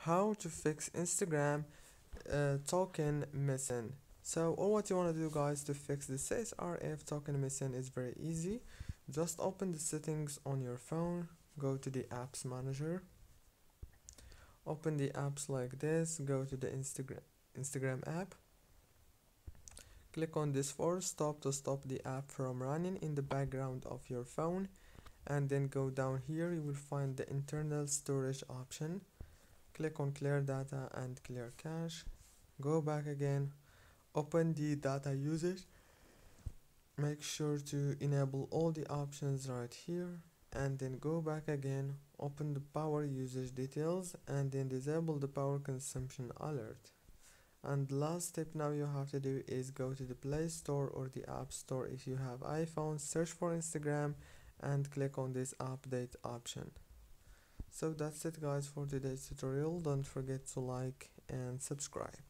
how to fix Instagram uh, token missing. So all what you want to do guys to fix the CSRF token missing is very easy. Just open the settings on your phone go to the apps manager. Open the apps like this go to the Instagram Instagram app. Click on this force stop to stop the app from running in the background of your phone. And then go down here you will find the internal storage option click on clear data and clear cache. Go back again. Open the data usage. Make sure to enable all the options right here. And then go back again. Open the power usage details and then disable the power consumption alert. And last step now you have to do is go to the play store or the app store. If you have iphone search for instagram and click on this update option so that's it guys for today's tutorial. Don't forget to like and subscribe